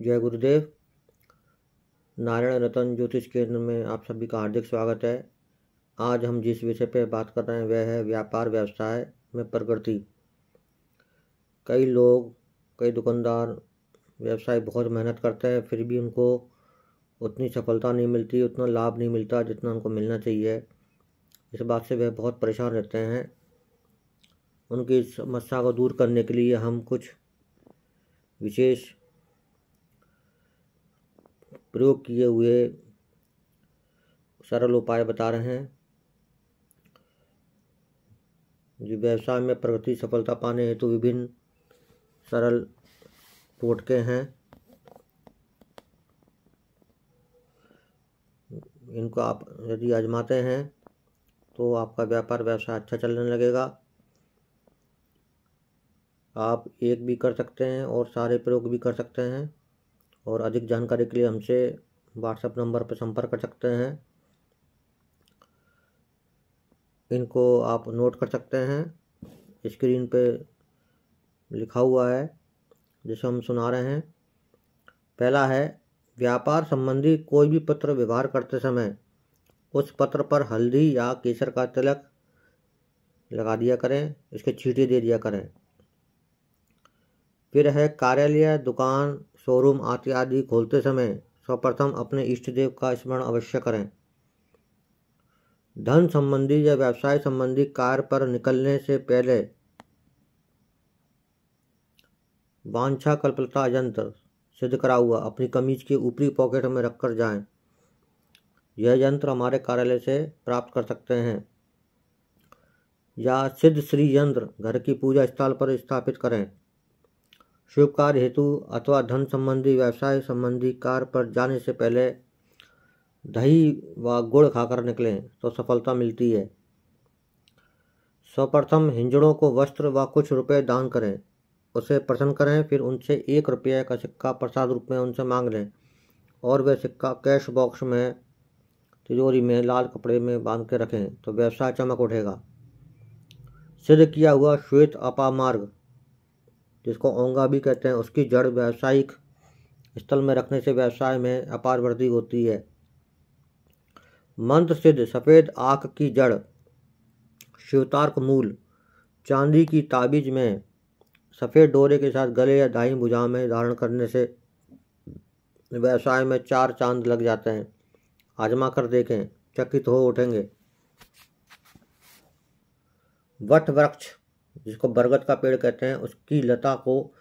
जय गुरुदेव। नारायण रतन ज्योतिष केंद्र में आप सभी का हार्दिक स्वागत है। आज हम जिस विषय पर बात कर रहे हैं, वह है व्यापार व्यवसाय में प्रगति। कई लोग, कई दुकानदार व्यवसाय बहुत मेहनत करते हैं, फिर भी उनको उतनी सफलता नहीं मिलती, उतना लाभ नहीं मिलता जितना उनको मिलना चाहिए। इस बात से वह बहुत परेशान रहते हैं। उनकी समस्या को दूर करने के लिए हम कुछ विशेष प्रयोग किए हुए सरल उपाय बता रहे हैं। जो व्यवसाय में प्रगति, सफलता पाने हेतु विभिन्न सरल टोटके हैं, इनको आप यदि आजमाते हैं तो आपका व्यापार, व्यवसाय अच्छा चलने लगेगा। आप एक भी कर सकते हैं और सारे प्रयोग भी कर सकते हैं। और अधिक जानकारी के लिए हमसे व्हाट्सएप नंबर पर संपर्क कर सकते हैं। इनको आप नोट कर सकते हैं। स्क्रीन पे लिखा हुआ है, जिसे हम सुना रहे हैं। पहला है, व्यापार संबंधी कोई भी पत्र व्यवहार करते समय उस पत्र पर हल्दी या केसर का तिलक लगा दिया करें, इसके छींटे दे दिया करें। फिर है, कार्यालय, दुकान शोरूम आदि आदि खोलते समय सर्वप्रथम अपने इष्ट देव का स्मरण अवश्य करें। धन संबंधी या व्यवसाय संबंधी कार्य पर निकलने से पहले वांछा कल्पलता यंत्र सिद्ध करा हुआ अपनी कमीज के ऊपरी पॉकेट में रखकर जाएँ। यह यंत्र हमारे कार्यालय से प्राप्त कर सकते हैं। या सिद्ध श्री यंत्र घर की पूजा स्थल पर स्थापित करें। शुभ कार्य हेतु अथवा धन संबंधी, व्यवसाय संबंधी कार्य पर जाने से पहले दही व गुड़ खाकर निकलें तो सफलता मिलती है। सर्वप्रथम हिंजड़ों को वस्त्र व कुछ रुपए दान करें। उसे प्रसन्न करें, फिर उनसे एक रुपये का सिक्का प्रसाद रूप में उनसे मांग लें और वह सिक्का कैश बॉक्स में, तिजोरी में, लाल कपड़े में बाँध के रखें तो व्यवसाय चमक उठेगा। सिद्ध किया हुआ श्वेत अपामार्ग जिसको ओंगा भी कहते हैं, उसकी जड़ व्यावसायिक स्थल में रखने से व्यवसाय में अपार वृद्धि होती है। मंत्र सिद्ध, सफ़ेद आख की जड़, शिवतार्क मूल, चांदी की ताबीज में सफ़ेद डोरे के साथ गले या दाई भुजा में धारण करने से व्यवसाय में चार चाँद लग जाते हैं। आजमा कर देखें, चकित हो उठेंगे। वट वृक्ष जिसको बरगद का पेड़ कहते हैं, उसकी लता को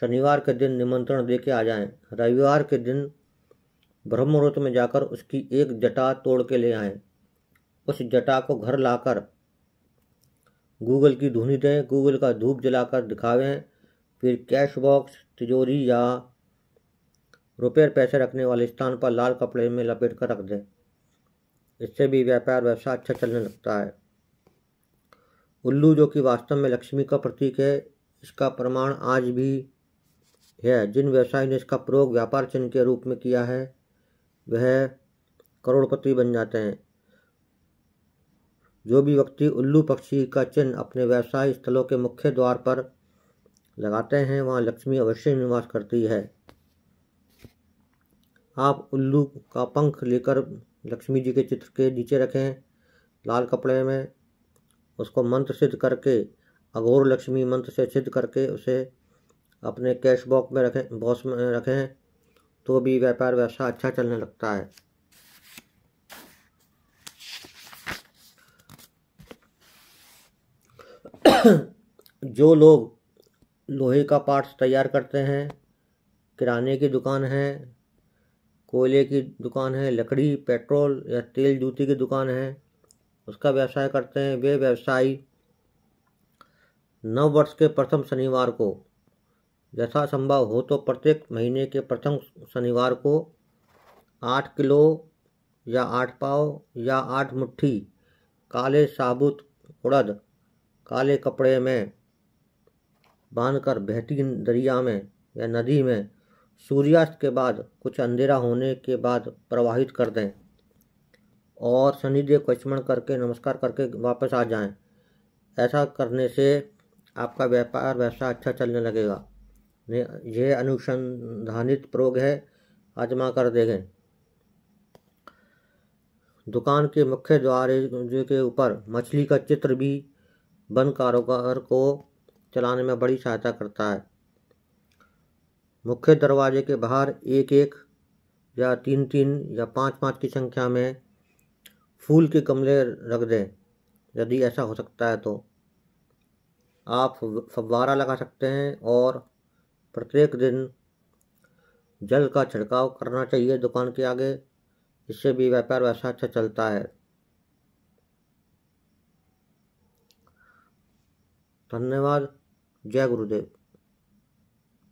शनिवार के दिन निमंत्रण दे के आ जाएँ। रविवार के दिन ब्रह्म मुहूर्त में जाकर उसकी एक जटा तोड़ के ले आएँ। उस जटा को घर लाकर गूगल की धुनी दें, गूगल का धूप जलाकर दिखावें। फिर कैश बॉक्स, तिजोरी या रुपये पैसे रखने वाले स्थान पर लाल कपड़े में लपेट कर रख दें। इससे भी व्यापार व्यवसाय अच्छा चलने लगता है। उल्लू, जो कि वास्तव में लक्ष्मी का प्रतीक है, इसका प्रमाण आज भी है। जिन व्यवसायी ने इसका प्रयोग व्यापार चिन्ह के रूप में किया है, वह करोड़पति बन जाते हैं। जो भी व्यक्ति उल्लू पक्षी का चिन्ह अपने व्यवसाय स्थलों के मुख्य द्वार पर लगाते हैं, वहाँ लक्ष्मी अवश्य निवास करती है। आप उल्लू का पंख लेकर लक्ष्मी जी के चित्र के नीचे रखें। लाल कपड़े में उसको मंत्र सिद्ध करके, अघोर लक्ष्मी मंत्र से सिद्ध करके उसे अपने कैश बॉक्स में रखें बॉक्स में रखें तो भी व्यापार व्यवसाय अच्छा चलने लगता है। जो लोग लोहे का पार्ट्स तैयार करते हैं, किराने की दुकान है, कोयले की दुकान है, लकड़ी, पेट्रोल या तेल जूती की दुकान है उसका व्यवसाय करते हैं। वे व्यवसायी नव वर्ष के प्रथम शनिवार को यथा संभव हो तो प्रत्येक महीने के प्रथम शनिवार को आठ किलो या आठ पाव या आठ मुट्ठी काले साबुत उड़द काले कपड़े में बांधकर बहती दरिया में या नदी में सूर्यास्त के बाद कुछ अंधेरा होने के बाद प्रवाहित कर दें। और शनिदेव को स्मरण करके, नमस्कार करके वापस आ जाएँ। ऐसा करने से आपका व्यापार, व्यवसाय अच्छा चलने लगेगा। यह अनुसंधानित प्रयोग है, आजमा कर देखें। दुकान के मुख्य द्वार के ऊपर मछली का चित्र भी वन कारोबार को चलाने में बड़ी सहायता करता है। मुख्य दरवाजे के बाहर एक एक या तीन तीन या पाँच पाँच की संख्या में फूल के गमले रख दें। यदि ऐसा हो सकता है तो आप फव्वारा लगा सकते हैं और प्रत्येक दिन जल का छिड़काव करना चाहिए दुकान के आगे। इससे भी व्यापार वैसा अच्छा चलता है। धन्यवाद। जय गुरुदेव।